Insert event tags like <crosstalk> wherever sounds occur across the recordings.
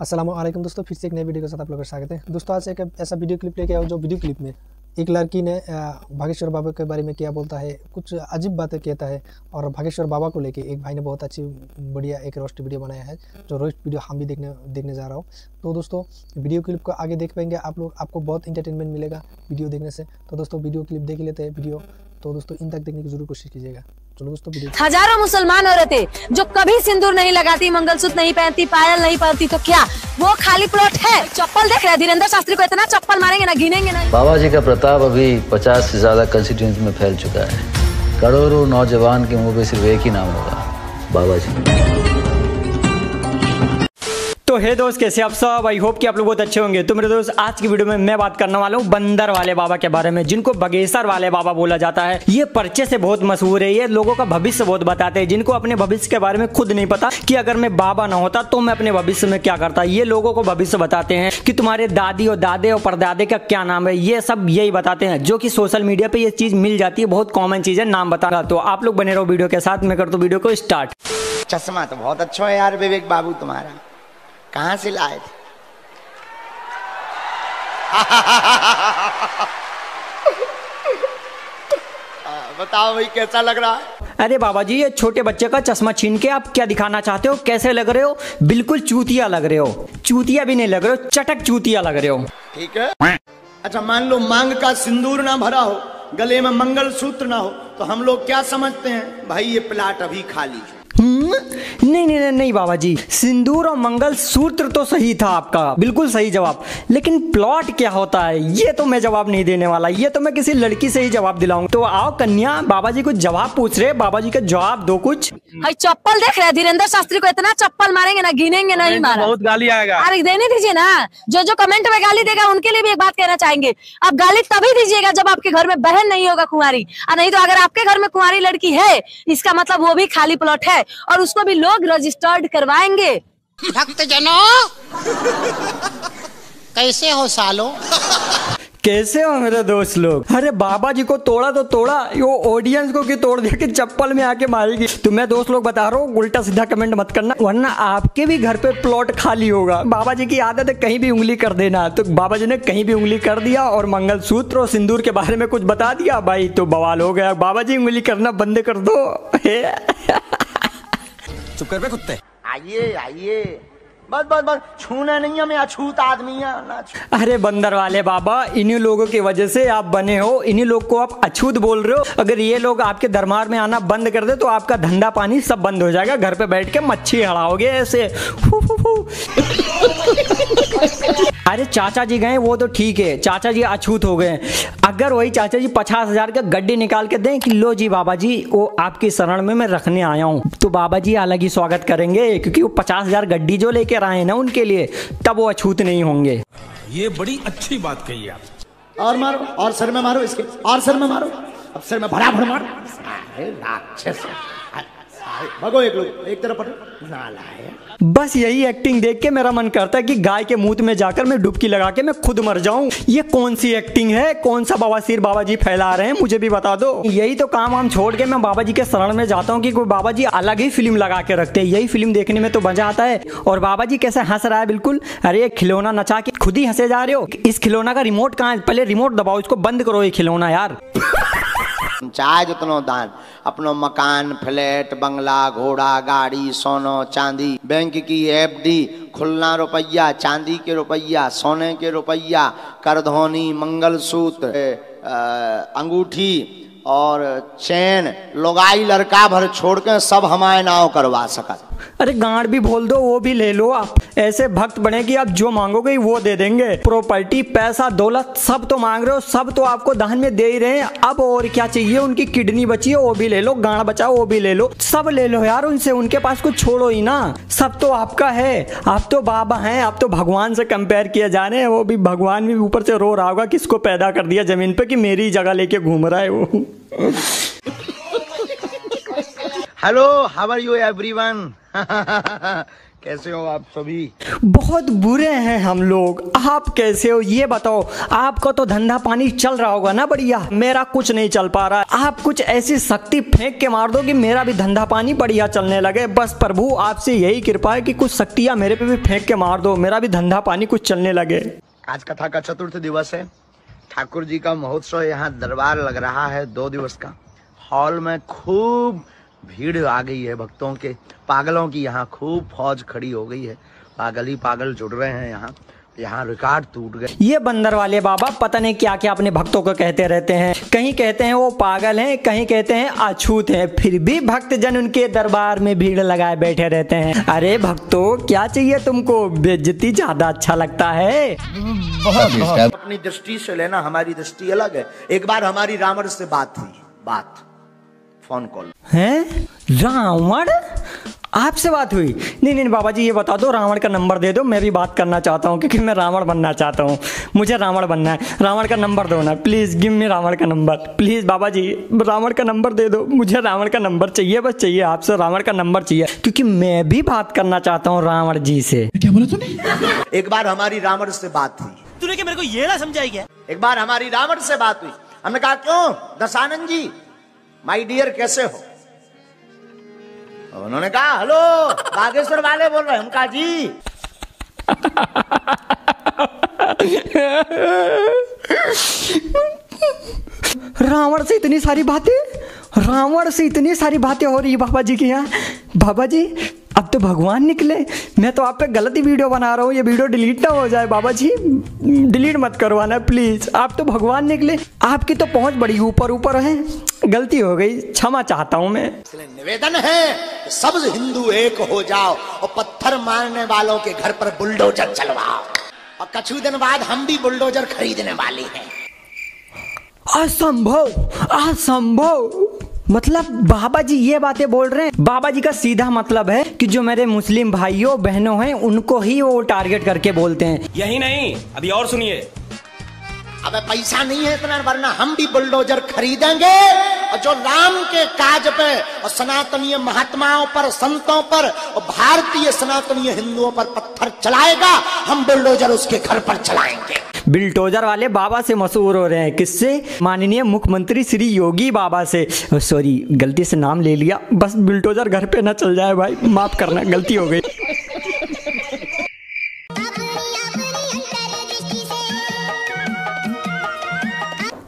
वालेकुम दोस्तों, फिर से एक नई वीडियो के साथ आप लोगों का स्वागत है। दोस्तों, आज एक ऐसा वीडियो क्लिप लेके आओ जो वीडियो क्लिप में एक लड़की ने भागेश्वर बाबा के बारे में क्या बोलता है, कुछ अजीब बातें कहता है और भागेश्वर बाबा को लेके एक भाई ने बहुत अच्छी, बढ़िया एक रोस्ट वीडियो बनाया है, जो रोस्ट वीडियो हम भी देखने देखने जा रहा हूँ। तो दोस्तों, वीडियो क्लिप को आगे देख पाएँगे, आप लोग, आपको बहुत इंटरटेनमेंट मिलेगा वीडियो देखने से। तो दोस्तों, वीडियो क्लिप देख लेते हैं, वीडियो। तो दोस्तों, इन तक देखने की ज़रूर कोशिश कीजिएगा। चलो दोस्तों हज़ारों मुसलमान औरतें जो कभी सिंदूर नहीं लगाती मंगलसूत्र नहीं पहनती पायल नहीं पहनती तो क्या वो खाली प्लॉट है? चप्पल देख रहे हैं धीरेन्द्र शास्त्री को इतना चप्पल मारेंगे ना गिनेंगे ना। बाबा जी का प्रताप अभी पचास से ज़्यादा कंस्टिट्यूंसी में फैल चुका है। करोड़ों नौजवान के मुँह पे सिर्फ़ एक ही नाम होगा बाबा जी तो हे दोस्त, कैसे आप सब? आई होप कि आप लोग बहुत अच्छे होंगे। तो मेरे दोस्त, आज की वीडियो में मैं बात करने वाला हूँ बंदर वाले बाबा के बारे में, जिनको बगेसर वाले बाबा बोला जाता है। ये पर्चे से बहुत मशहूर है, ये लोगों का भविष्य बहुत बताते हैं, जिनको अपने भविष्य के बारे में खुद नहीं पता कि अगर मैं बाबा ना होता तो मैं अपने भविष्य में क्या करता। ये लोगों को भविष्य बताते हैं कि तुम्हारे दादी और दादे और परदादे का क्या नाम है, ये सब यही बताते हैं, जो की सोशल मीडिया पे ये चीज़ मिल जाती है, बहुत कॉमन चीज़ है, नाम बताना तो आप लोग बने रहो वीडियो के साथ, मैं कर दो वीडियो को स्टार्ट चश्मा तो बहुत अच्छा है यार, विवेक बाबू तुम्हारा। कहाँ से लाए थे? <laughs> हाँ, बताओ भाई कैसा लग रहा है? अरे बाबा जी ये छोटे बच्चे का चश्मा छीन के आप क्या दिखाना चाहते हो? कैसे लग रहे हो? बिल्कुल चूतिया लग रहे हो। चूतिया भी नहीं लग रहे हो चटक चूतिया लग रहे हो। ठीक है। अच्छा मान लो मांग का सिंदूर ना भरा हो गले में मंगल सूत्र ना हो तो हम लोग क्या समझते हैं? भाई ये प्लाट अभी खाली है? नहीं नहीं नहीं नहीं बाबा जी सिंदूर और मंगल सूत्र तो सही था आपका। बिल्कुल सही जवाब। लेकिन प्लॉट क्या होता है? ये तो मैं जवाब नहीं देने वाला। ये तो मैं किसी लड़की से ही जवाब दिलाऊँगा तो आओ कन्या बाबा जी कुछ जवाब पूछ रहे बाबा जी का जवाब दो कुछ। भाई चप्पल देख रहे धीरेन्द्र शास्त्री को इतना चप्पल मारेंगे ना गिनेंगे नहीं मारा। बहुत गाली आएगा। अरे देने दीजिए ना। जो जो कमेंट में गाली देगा उनके लिए भी एक बात कहना चाहेंगे। आप गाली तभी दीजिएगा जब आपके घर में बहन नहीं होगा कुंवारी। और नहीं तो अगर आपके घर में कुंवारी लड़की है इसका मतलब वो भी खाली प्लॉट है। और उसको भी लोग रजिस्टर्ड करवाएँगे। भक्तजनों कैसे हो सालो? कैसे हो मेरे दोस्त लोग? अरे बाबा जी को तोड़ा तो तोड़ा वो ऑडियंस को क्यों तोड़ दिया कि चप्पल में आके मारेगी? तो मैं दोस्त लोग बता रहा हूँ उल्टा सीधा कमेंट मत करना वरना आपके भी घर पे प्लॉट खाली होगा। बाबा जी की आदत है कहीं भी उंगली कर देना। तो बाबा जी ने कहीं भी उंगली कर दिया और मंगलसूत्र और सिंदूर के बारे में कुछ बता दिया। भाई तो बवाल हो गया। बाबा जी उंगली करना बंद कर दो। <laughs> चुप कर पे कुत्ते। आइए आइए। बस बस बस। छूना नहीं है मैं अछूत आदमी है। अरे बंदर वाले बाबा इन्हीं लोगों की वजह से आप बने हो। इन्हीं लोग को आप अछूत बोल रहे हो। अगर ये लोग आपके दरबार में आना बंद कर दे तो आपका धंधा पानी सब बंद हो जाएगा। घर पे बैठ के मच्छी हड़ाओगे ऐसे। अरे चाचा जी गए वो तो ठीक है। चाचा जी अछूत हो गए। अगर वही चाचा जी पचास हज़ार का गड्डी निकाल के दें कि लो जी बाबा जी वो आपकी शरण में मैं रखने आया हूँ। तो बाबा जी अलग ही स्वागत करेंगे क्योंकि वो पचास हज़ार गड्डी जो लेकर आए ना उनके लिए तब वो अछूत नहीं होंगे। ये बड़ी अच्छी बात कही आप। और मारो और सर में मारो इसके और सर में मारो। अब सर में भरा भर मारो भगो एक लोग, एक तरफ़ बस यही एक्टिंग देख के मेरा मन करता है कि गाय के मुँह में जाकर मैं डुबकी लगा के मैं खुद मर जाऊँ। ये कौन सी एक्टिंग है? कौन सा बवासीर बाबा जी फैला रहे हैं? मुझे भी बता दो। यही तो काम हम छोड़ के मैं बाबा जी के शरण में जाता हूँ कि कोई बाबा जी अलग ही फ़िल्म लगा के रखते हैं। यही फ़िल्म देखने में तो मज़ा आता है। और बाबा जी कैसे हंस रहा है बिल्कुल? अरे खिलौना नचा के खुद ही हंसे जा रहे हो। इस खिलौना का रिमोट कहाँ पहले रिमोट दबाओ, इसको बंद करो ये खिलौना यार। चाहे जितनो दान। अपनो मकान, फ्लैट, बंगला, घोड़ा, गाड़ी, सोनो, चांदी, बैंक की एफडी खुलना रुपया, चांदी के रुपया, सोने के रुपया, करधोनी, मंगलसूत्र अंगूठी और चैन, लोगाई लड़का भर छोड़ के सब हमारे नाव करवा सकत। अरे गांड भी बोल दो, वो भी ले लो आप। ऐसे भक्त बने कि आप जो मांगोगे वो दे देंगे। प्रॉपर्टी पैसा, दौलत, सब तो मांग रहे हो, सब तो आपको दान में दे ही रहे हैं। अब और क्या चाहिए? उनकी किडनी बची है, वो भी ले लो गांड बचा वो भी ले लो। सब ले लो यार, उनसे उनके पास कुछ छोड़ो ही ना। सब तो आपका है। आप तो बाबा हैं, आप तो भगवान से कंपेयर किया जा रहे हैं वो भी भगवान भी ऊपर से रो रहा होगा, किसको पैदा कर दिया ज़मीन पे कि मेरी जगह लेके घूम रहा है वो? Hello how are you everyone कैसे हो आप सभी? बहुत बुरे हैं हम लोग। आप कैसे हो? ये बताओ आपका तो धंधा पानी चल रहा होगा ना बढ़िया? मेरा कुछ नहीं चल पा रहा। आप कुछ ऐसी शक्ति फेंक के मार दो कि मेरा भी धंधा पानी बढ़िया चलने लगे। बस प्रभु आपसे यही कृपा है कि कुछ शक्तियाँ मेरे पे भी फेंक के मार दो। मेरा भी धंधा पानी कुछ चलने लगे। आज कथा का चतुर्थ दिवस है। ठाकुर जी का महोत्सव यहाँ दरबार लग रहा है दो दिवस का। हॉल में खूब भीड़ आ गई है भक्तों के। पागलों की यहाँ खूब फौज खड़ी हो गई है। पागल ही पागल जुड़ रहे हैं यहाँ। यहाँ रिकॉर्ड टूट गए। ये बंदर वाले बाबा पता नहीं क्या क्या अपने भक्तों को कहते रहते हैं। कहीं कहते हैं वो पागल हैं कहीं कहते हैं अछूत हैं। फिर भी भक्त जन उनके दरबार में भीड़ लगाए बैठे रहते हैं। अरे भक्तों क्या चाहिए तुमको? बेइज्जती ज़्यादा अच्छा लगता है। अपनी दृष्टि से लेना हमारी दृष्टि अलग है। एक बार हमारी रावण से बात हुई। बात। फ़ोन कॉल हैं? रावण? आपसे बात हुई। नहीं नहीं बाबा जी ये बता दो रावण का नंबर दे दो। मैं भी बात करना चाहता हूँ क्योंकि मैं रावण बनना चाहता हूँ। मुझे रावण बनना है। रावण का नंबर दो ना। प्लीज़ गिव मी रावण का नंबर। प्लीज़ बाबा जी रावण का नंबर दे दो। मुझे रावण का नंबर चाहिए बस चाहिए आपसे। रावण का नंबर चाहिए क्योंकि मैं भी बात करना चाहता हूँ रावण जी से। क्या बोला तूने? एक बार हमारी रावण से बात हुई। तूने क्या मेरे को ये ना समझाई क्या? एक बार हमारी रावण से बात हुई। हमने कहा क्यों? दशानंद जी माय डियर कैसे हो? उन्होंने कहा, हेलो, बागेश्वर वाले बोल रहे हमका हम कहा जी। रावण से इतनी सारी बातें, रावण से इतनी सारी बातें हो रही है बाबा जी की यहाँ बाबा जी अब तो भगवान निकले। मैं तो आप पे गलत ही वीडियो बना रहा हूँ ये वीडियो डिलीट ना हो जाए बाबा जी डिलीट मत करवाना प्लीज़। आप तो भगवान निकले। आपकी तो पहुँच बड़ी ऊपर ऊपर है। गलती हो गई क्षमा चाहता हूँ मैं। निवेदन है सब हिंदू एक हो जाओ और पत्थर मारने वालों के घर पर बुलडोजर चलवाओ। और कछु दिन बाद हम भी बुलडोजर खरीदने वाले हैं। असंभव असंभव। मतलब बाबा जी ये बातें बोल रहे हैं। बाबा जी का सीधा मतलब है कि जो मेरे मुस्लिम भाइयों बहनों हैं उनको ही वो टारगेट करके बोलते हैं। यही नहीं अभी और सुनिए। अब पैसा नहीं है इतना वरना हम भी बुलडोजर खरीदेंगे। और जो राम के काज पे और सनातनीय महात्माओं पर संतों पर और भारतीय सनातनीय हिंदुओं पर पत्थर चलाएगा हम बुलडोजर उसके घर पर चलाएँगे। बिल्टोजर वाले बाबा से मशहूर हो रहे हैं। किससे? माननीय मुख्यमंत्री श्री योगी बाबा से। सॉरी गलती से नाम ले लिया। बस बिल्टोजर घर पे ना चल जाए भाई। माफ़ करना, गलती हो गई।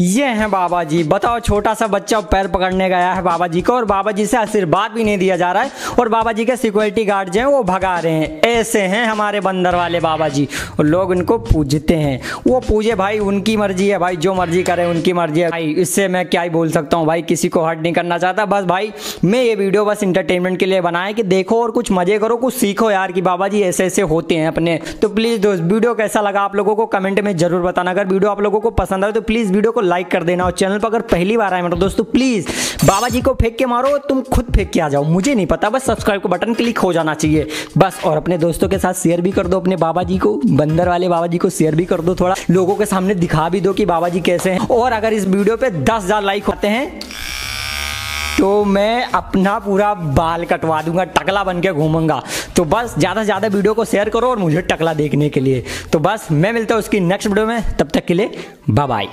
ये हैं बाबा जी। बताओ, छोटा सा बच्चा पैर पकड़ने गया है बाबा जी को और बाबा जी से आशीर्वाद भी नहीं दिया जा रहा है और बाबा जी के सिक्योरिटी गार्ड जो हैं, वो भगा रहे हैं। ऐसे हैं हमारे बंदर वाले बाबा जी। और लोग इनको पूजते हैं। वो पूजे भाई, उनकी मर्ज़ी है भाई, जो मर्ज़ी करे, उनकी मर्ज़ी है। भाई, इससे मैं क्या ही बोल सकता हूँ भाई, किसी को हर्ट नहीं करना चाहता। बस भाई, मैं ये वीडियो बस इंटरटेनमेंट के लिए बनाया कि देखो और कुछ मज़े करो, कुछ सीखो यार कि बाबा जी ऐसे ऐसे होते हैं अपने। तो प्लीज़ दोस्त, वीडियो कैसा लगा आप लोगों को कमेंट में ज़रूर बताना। अगर वीडियो आप लोगों को पसंद आए तो प्लीज़ वीडियो को लाइक कर देना और चैनल पर अगर पहली बार आए मेरे दोस्तों प्लीज़ बाबा जी को फेंक के मारो, तुम खुद फेंक के आ जाओ। मुझे नहीं पता, बस सब्सक्राइब को बटन क्लिक हो जाना चाहिए। बस, और अपने दोस्तों के साथ शेयर भी कर दो, अपने बाबा जी को, बंदर वाले बाबा जी को शेयर भी कर दो थोड़ा। लोगों के सामने दिखा भी दो कि बाबा जी कैसे हैं। और अगर इस वीडियो पे दस हज़ार लाइक होते हैं तो मैं अपना पूरा बाल कटवा दूँगा, टकला बन के घूमूँगा। तो बस, ज़्यादा से ज़्यादा वीडियो को शेयर करो और मुझे टकला देखने के लिए। तो बस, मैं मिलता हूँ उसकी नेक्स्ट वीडियो में। तब तक के लिए बाय बाय